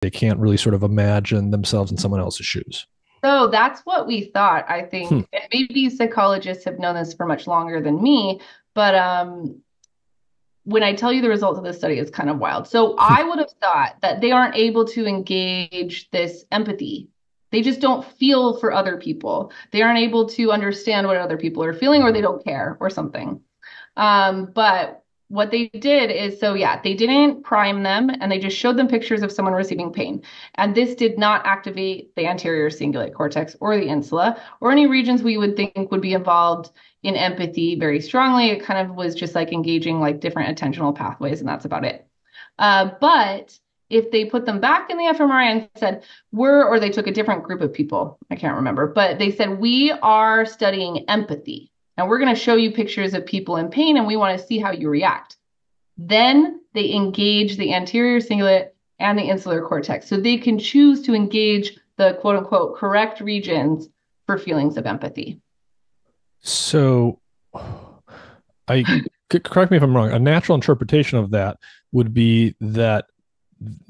they can't really sort of imagine themselves in someone else's shoes. So that's what we thought, I think. Hmm. And maybe psychologists have known this for much longer than me, but um, when I tell you the results of this study, it's kind of wild. So hmm. I would have thought that they aren't able to engage this empathy. They just don't feel for other people. They aren't able to understand what other people are feeling, or they don't care, or something. Um, but what they did is so yeah they didn't prime them and they just showed them pictures of someone receiving pain. And this did not activate the anterior cingulate cortex or the insula or any regions we would think would be involved in empathy very strongly. It kind of was just like engaging like different attentional pathways and that's about it. Uh, but if they put them back in the fMRI and said, we're, or they took a different group of people, I can't remember, but they said, we are studying empathy. And we're going to show you pictures of people in pain and we want to see how you react. Then they engage the anterior cingulate and the insular cortex. So they can choose to engage the quote unquote correct regions for feelings of empathy. So I correct me if I'm wrong. A natural interpretation of that would be that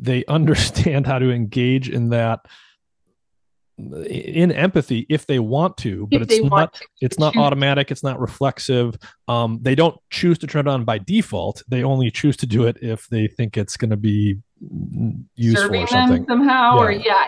they understand how to engage in that in empathy if they want to but if it's not it's not automatic it's not reflexive. Um, they don't choose to turn it on by default. They only choose to do it if they think it's going to be useful Serving or something. somehow yeah. or yeah